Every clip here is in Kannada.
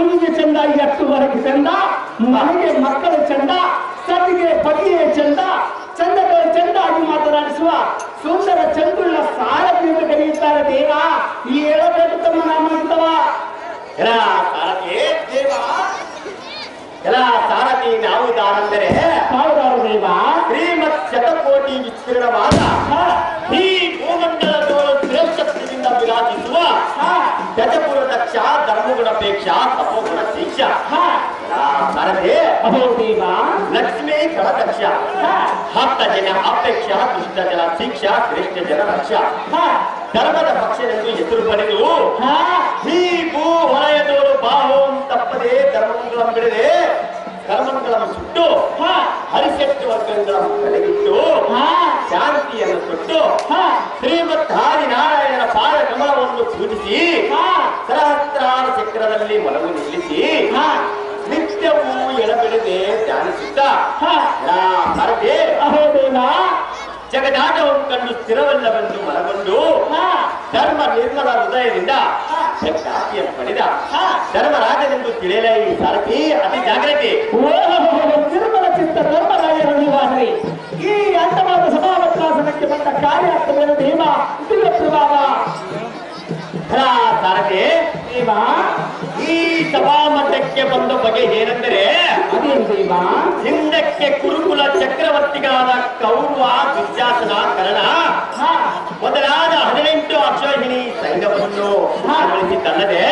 ಮುನಿಗೆ ಚಂದ ಹೊರಗೆ ಚಂದ ಮನೆಗೆ ಮಕ್ಕಳ ಚಂದ ಸತಿಗೆ ಪತಿಯೇ ಚಂದ ಚಂದದ ಚಂದಾಗಿ ಮಾತನಾಡಿಸುವ ಸುಂದರ ಚಂದುಳ್ಳ ಸಾರಥಿಯನ್ನು ಕರೆಯುತ್ತಾರೆ ದೇವ. ಈ ಹೇಳಬೇಕು ತಮ್ಮ ನಾಮ ಎಲ್ಲ ಸಾರಥಿ ಎಲ್ಲ ಸಾರಥಿ ಯಾವುದಾರೆಂದರೆ ಸಾವಿರಾರು ದೇವ? ಶ್ರೀಮತ್ ಶತಕೋಟಿ ವಿಸ್ತೀರ್ಣವಾದ ಈ ಭೂಮಂಡಲದೋಳು ಶ್ರೇಷ್ಠತ್ವದಿಂದ ವಿರಾಜಿಸುವ ಹಾ, ಧರ್ಮಗಳ ಧರ್ಮಗುಣಪೇಕ್ಷ ತಪೋಗುಣ ಶಿಕ್ಷ ದೇವ. ಲಕ್ಷ್ಮೀ ಕಡದಕ್ಷ ಹತ್ತ ಜನ ಅಪೇಕ್ಷ ದುಷ್ಟ ಜನ ಶಿಕ್ಷ ಶ್ರೇಷ್ಠ ಜನ ರಕ್ಷ. ಧರ್ಮದ ಪಕ್ಷವೆಂದು ಹೆಸರು ಪಡೆದು ಹಾ, ಈ ಭೂ ವಲಯದೋಳು ಬಾಹು ತಪ್ಪದೆ ಧರ್ಮಗಳನ್ನು ಬಿಡದೆ ಕರ್ಮಗಳನ್ನು ಸುಟ್ಟು ಹಾ, ಹರಿಶಕ್ತಿ ವರ್ಗಗಳನ್ನು ಕಡೆಗಿಟ್ಟು ಹಾ, ಶಾಂತಿಯನ್ನು ಕೊಟ್ಟು ಹಾ, ಶ್ರೀಮತ್ ನಾರಾಯಣನ ಪಾದ ಕಮಲವನ್ನು ಪೂಜಿಸಿ ಹಾ, ಸಹಸ್ರಾರ ಚಕ್ರದಲ್ಲಿ ಮಲಗು ನಿಲ್ಲಿಸಿ ಹಾ, ನಿತ್ಯವೂ ಎಡಬಿಡದೆ ಧ್ಯಾನಿಸುತ್ತಾ ಹಾ. ಯಾ ಭಾರತಿ ಅಹೋ ದೇವ. ಜಗದಾಟವನ್ನು ಕಂಡು ಸ್ಥಿರವಲ್ಲವೆಂದು ಮನಗೊಂಡು ಹಾ, ಧರ್ಮ ನಿರ್ಮಲ ಹೃದಯದಿಂದ ಜಗದಾತಿಯನ್ನು ಪಡೆದ. ಹಾ. ಧರ್ಮರಾಜನೆಂದು ತಿಳಿಯಲೇ ಈ ಸಾರಥಿ ಅತಿ ಜಾಗ್ರತೆ. ನಿರ್ಮಲ ಚಿತ್ತ ಧರ್ಮರಾಯರ ನಿವಾಸನೆ ಈ ಅಂತವಾದ ಸಭಾವತ್ರಾಸನಕ್ಕೆ ಬಂದ ಕಾರ್ಯಾರ್ಥವೇನು ದೇವ ಬಗೆ ಏನೆಂದರೆ ಹಿಂದಕ್ಕೆ ಕುರುಕುಲ ಚಕ್ರವರ್ತಿಗಳಾದ ಕೌರವ ದುರ್ಜಾಸನ ಕರಣ. ಮೊದಲಾದ ಹದಿನೆಂಟು ಅಕ್ಷೋಹಿಣಿ ಸೈನ್ಯವನ್ನು ತನ್ನದೆ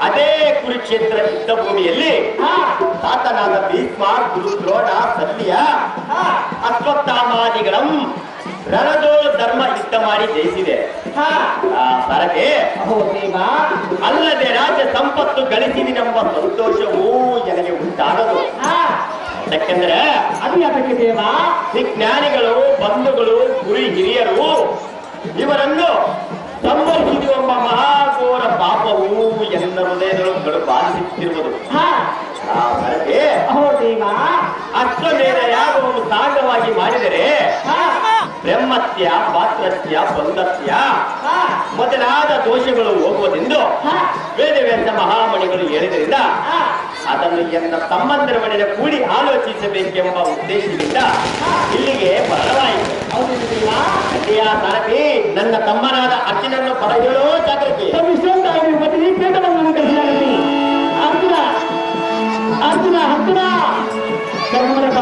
ಅದೇ ಕುರುಕ್ಷೇತ್ರ ಯುದ್ಧ ಭೂಮಿಯಲ್ಲಿ ತಾತನಾದ ಭೀಷ್ಮ ಗುರು ದ್ರೋಣ ಸತ್ಯ ಅಶ್ವತ್ಥಾಮಾದಿಗಳಂ ರಣದೋಳು ಧರ್ಮ ಇಷ್ಟ ಮಾಡಿ ಜಯಿಸಿದೆ. ಸರಕೆ ಅಲ್ಲದೆ ರಾಜ್ಯ ಸಂಪತ್ತು ಗಳಿಸಿದೆನೆಂಬ ಸಂತೋಷವೂ ನನಗೆ ಉಂಟಾಗದು ಹಾ, ಯಾಕೆಂದ್ರೆ ಅದು ಯಾತಕ್ಕೆ ದೇವ? ವಿಜ್ಞಾನಿಗಳು ಬಂಧುಗಳು ಗುರಿ ಹಿರಿಯರು ಇವರನ್ನು ಸಂಬಂಧಿಸುವ ಮಹಾಘೋರ ಪಾಪವು ಎಲ್ಲ ಹೃದಯಗಳು ಬಾಧಿಸುತ್ತಿರುವುದು. ಹಾ, ಆ ಸಾಗವಾಗಿ ಮಾಡಿದರೆ ಹಾ, ಬ್ರಹ್ಮತ್ಯ ಪಾತ್ರತ್ಯ ಬಂಧತ್ಯ. ಮೊದಲಾದ ದೋಷಗಳು ಹೋಗುವುದೆಂದು ವೇದ ವೇದವ್ಯಾಸ ಮಹಾಮಣಿಗಳು ಹೇಳಿದ್ರಿಂದ ಅದನ್ನು ಎಂದ ತಮ್ಮಂದರ ಮನೆಯ ಕೂಡಿ ಆಲೋಚಿಸಬೇಕೆಂಬ ಉದ್ದೇಶದಿಂದ ಇಲ್ಲಿಗೆ ಬರಲಾಯಿತು. ಸಾರಥಿ ನನ್ನ ತಮ್ಮನಾದ ಅರ್ಜುನನ್ನು ಪರ ಹೇಳೋ ಜಾಗೃತಿ ಅರ್ಜುನ ಅರ್ಜುನ ಅರ್ಜುನ. ಕರ್ಮರಪ್ಪ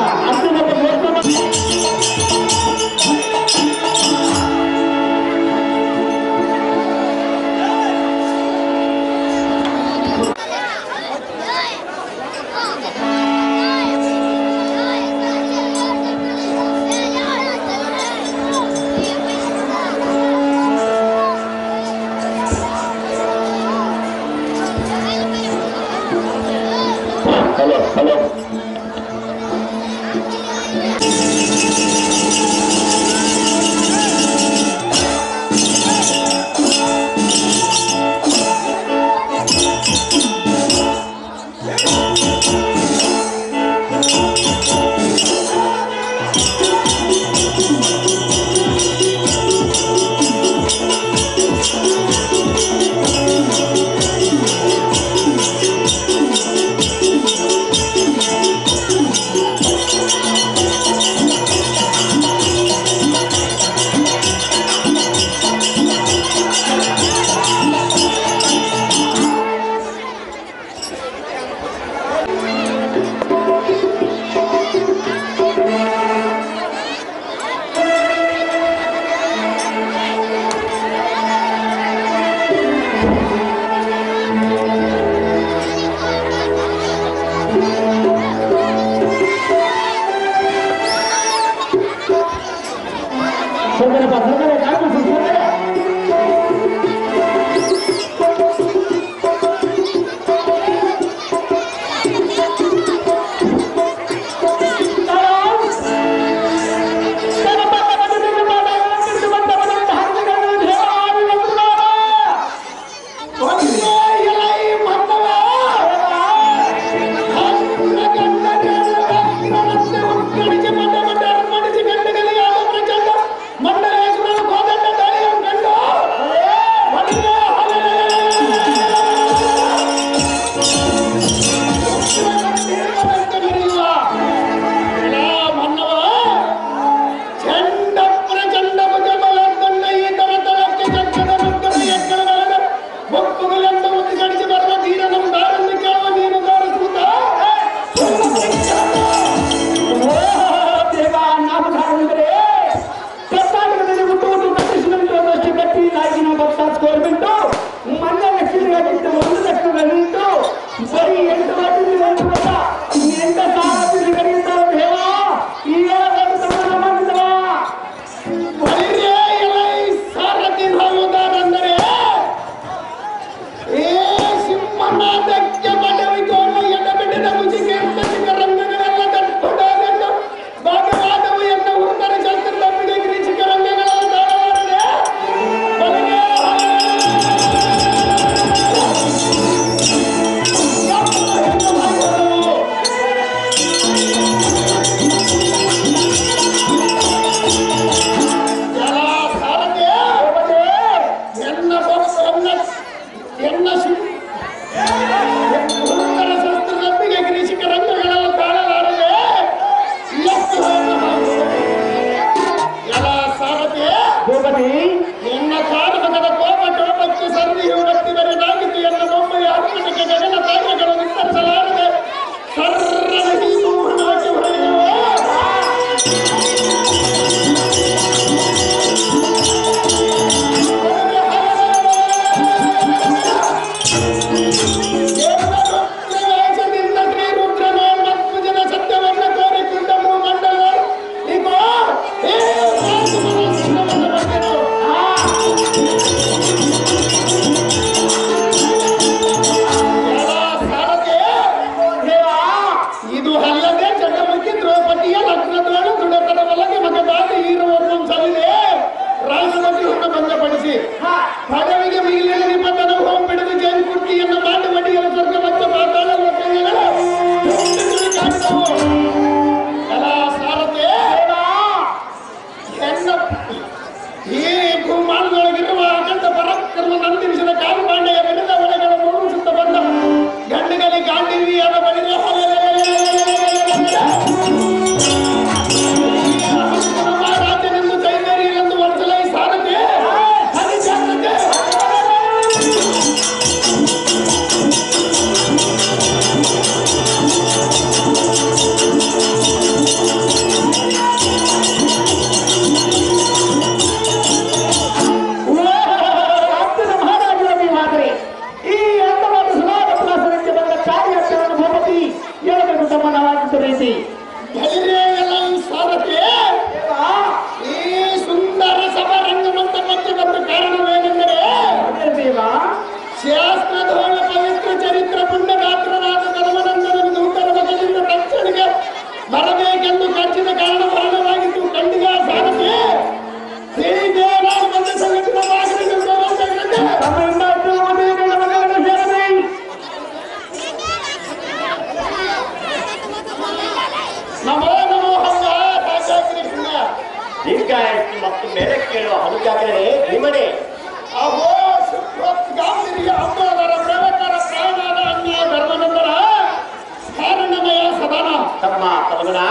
ದೀರ್ಘಾಯಸ್ಸು ಮತ್ತು ಮೇಲೆ ಕೇಳುವ ಅನುಜಾಗ್ರನೇ ಭೀಮನೇ. ಅಹೋ ಗಾಂಧಿ ಅಂಬಾದರ ಪ್ರೇಮಕರ ಪ್ರಾಣಾದ ಅನ್ಯ ಧರ್ಮನಂದರ ಕಾರಣಮಯ ಸದಾನ. ಧರ್ಮ ಪರಮನಾ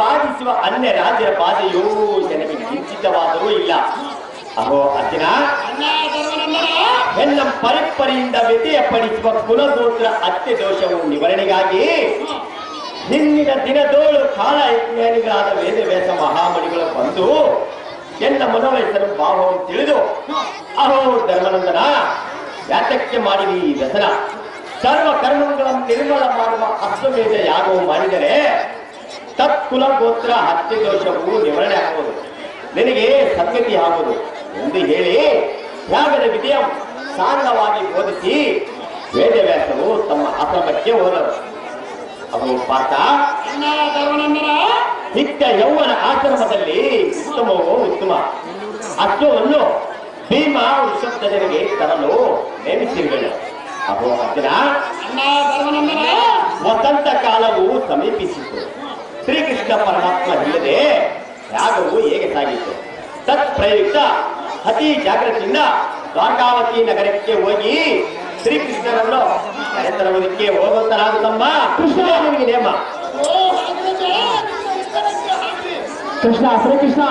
ಎನ್ನಂ ಅನ್ಯ ರಾಜ್ಯರ ಬಾಧೆಯೂ ನನಗೆ ಕಿಂಚಿತವಾದರೂ ಇಲ್ಲ. ಅಹೋ ಅರ್ಜುನ. ಎಲ್ಲ ಪರಂಪರೆಯಿಂದ ವ್ಯತ್ಯಯ ಪಡಿಸುವ ಕುಲಗೋತ್ರ ಅತ್ಯ ದೋಷವು ನಿವಾರಣೆಗಾಗಿ ಹಿಂದಿನ ದಿನದೋಳು ಕಾಲ ಯಜ್ಞಾನಿಗಳಾದ ವೇದವ್ಯಾಸ ಮಹಾಮಣಿಗಳು ಬಂದು ಎಲ್ಲ ಮನವಯಸ್ಸನ್ನು ಭಾವವನ್ನು ತಿಳಿದು, ಅಹೋ ಧರ್ಮನಂದನ, ಯಾತಕ್ಕೆ ಮಾಡಿದಿ ವ್ಯಸನ? ಸರ್ವ ಕರ್ಮಗಳನ್ನು ನಿರ್ಮಲ ಮಾಡುವ ಅಶ್ವಮೇಧ ಯಾಗವು ಮಾಡಿದರೆ ತತ್ಕುಲ ಗೋತ್ರ ಹತ್ಯೆ ದೋಷವು ನಿವಾರಣೆ ಆಗುವುದು ನಿನಗೆ ಸದ್ಗತಿ ಆಗುವುದು ಎಂದು ಹೇಳಿ ಯಾಗದ ವಿಧಿಯ ಸಾಂಗವಾಗಿ ಬೋಧಿಸಿ ವೇದವ್ಯಾಸರು ತಮ್ಮ ಆಶ್ರಮಕ್ಕೆ ಹೋದರು. ಅವರು ಪಾಠ ನಿತ್ಯ ಯೌವನ ಆಶ್ರಮದಲ್ಲಿ ಉತ್ತಮವೋ ಉತ್ತಮ? ಅಷ್ಟವನ್ನು ಭೀಮ ವೃಷಭನಿಗೆ ತರಲು ನೇಮಿಸಿರುವೆನು. ಅಹೋ ಹತ್ತಿರ ವಸಂತ ಕಾಲವು ಸಮೀಪಿಸಿತು. ಶ್ರೀಕೃಷ್ಣ ಪರಮಾತ್ಮ ಇಲ್ಲದೆ ಯಾಗವು ಹೇಗೆ ಸಾಗಿತ್ತು ತತ್ ಪ್ರಯುಕ್ತ ಅತಿ ಜಾಗ್ರತೆಯಿಂದ ದ್ವಾರಕಾವತಿ ನಗರಕ್ಕೆ ಹೋಗಿ ಶ್ರೀಕೃಷ್ಣನನ್ನು ಕರೆತರುವುದಕ್ಕೆ ಹೋಗುವಂತರಾಗುತ್ತಮ್ಮ ಕೃಷ್ಣ ನಿನಗೆ ನೇಮ. ಕೃಷ್ಣ ಶ್ರೀಕೃಷ್ಣ.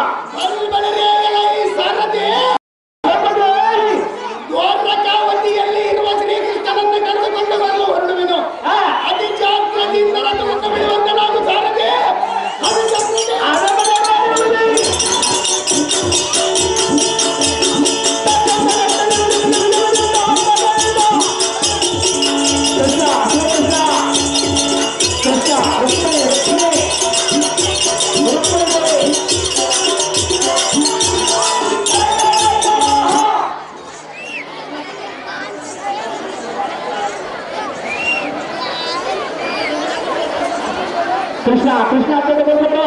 ಕೃಷ್ಣ ಕೃಷ್ಣ ಅಂತ ಬರ್ಬೇಕು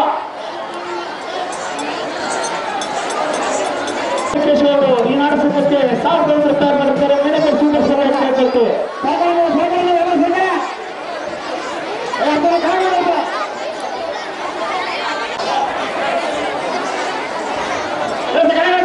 ವೆಂಕಟೇಶ್ವರು ಈ ನಾಡ ಸಂಘಕ್ಕೆ ಸಾವಿರದ ಒಂದು ರೂಪಾಯಿ ಮಾಡ್ತಾರೆ ಮೇನಕ ಸುಂದರ್ಶನ ಕೇಳ್ಕೊಳ್ತೇವೆ ೂರಿನಂತೆ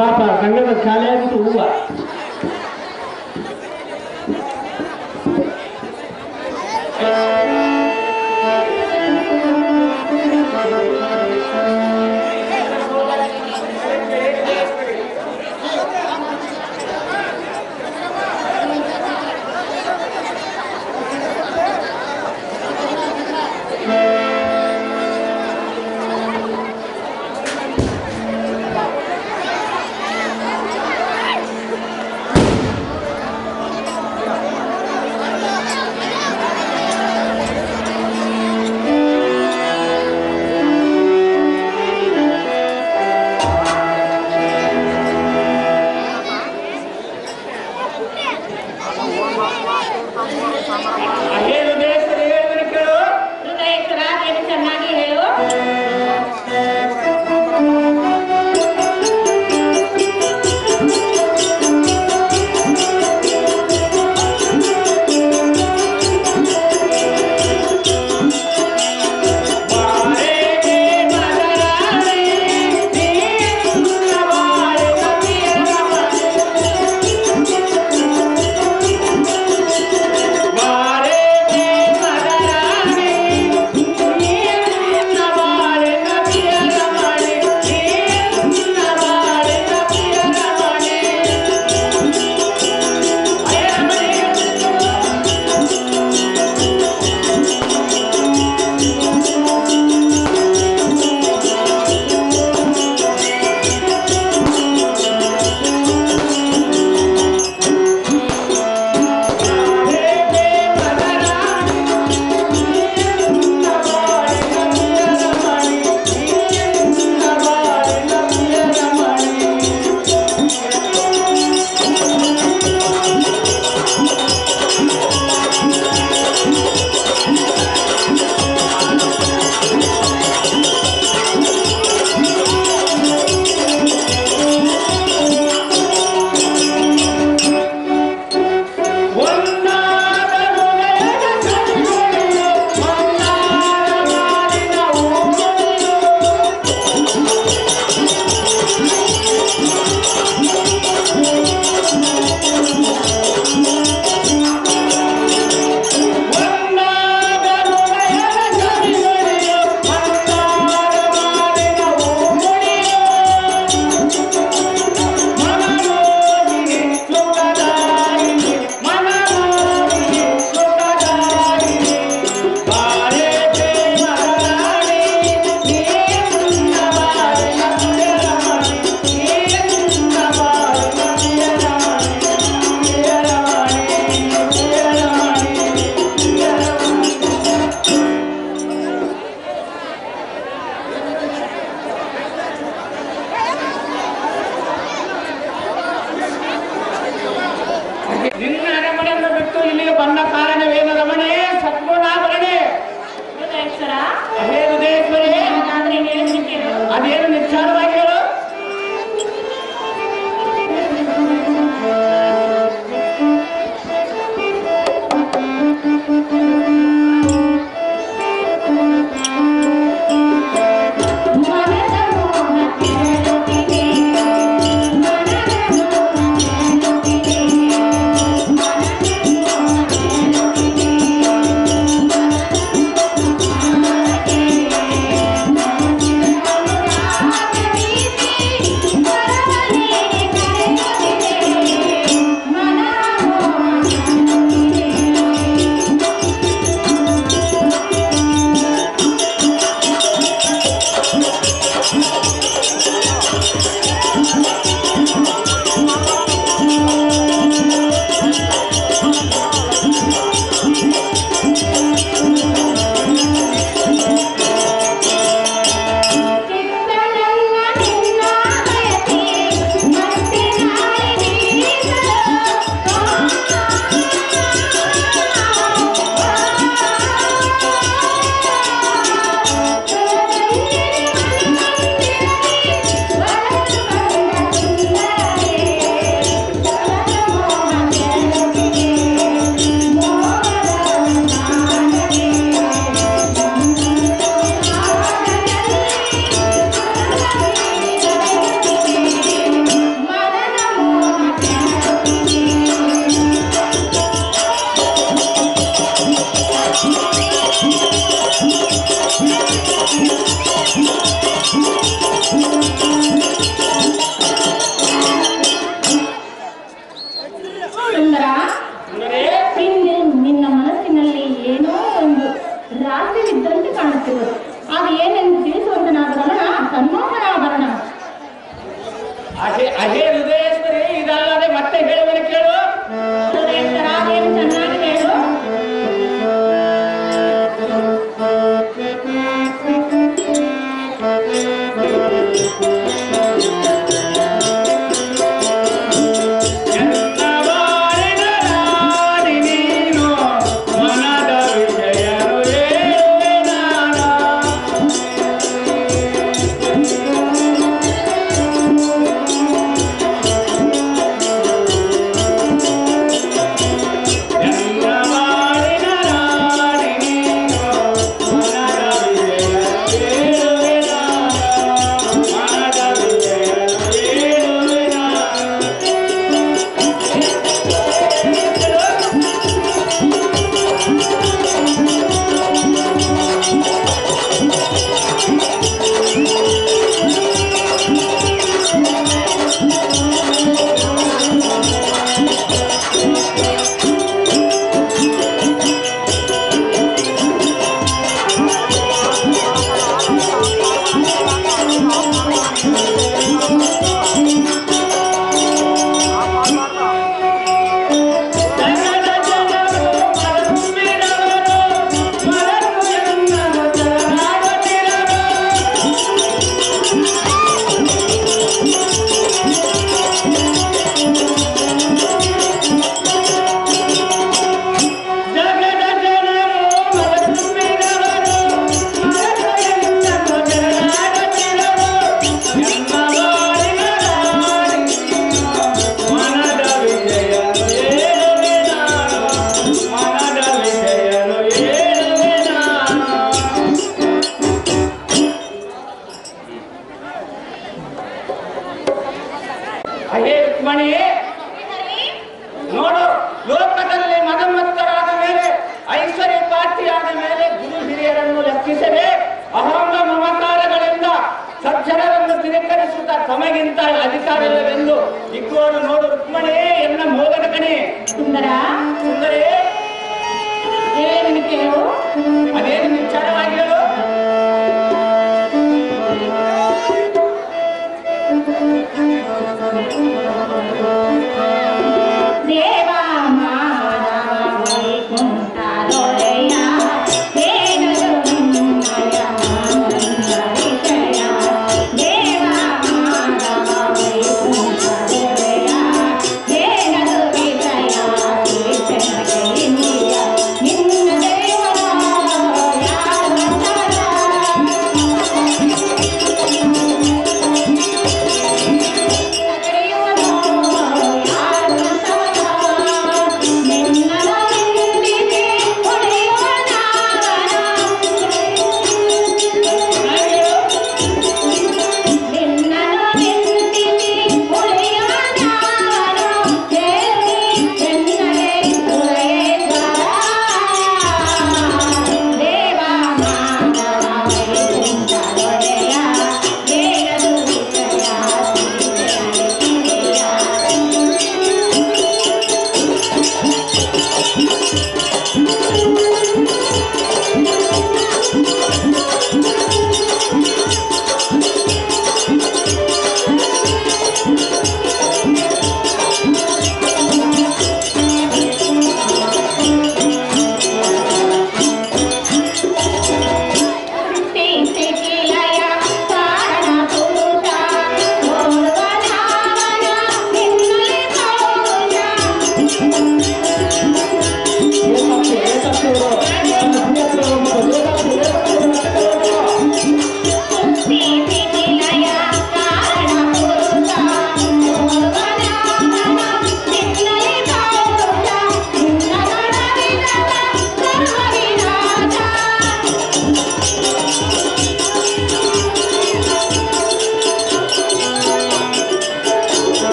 ಬಾಪ ಗಂಗದ ಖಾಲಿ ಆಗಿತ್ತು ಹೂವ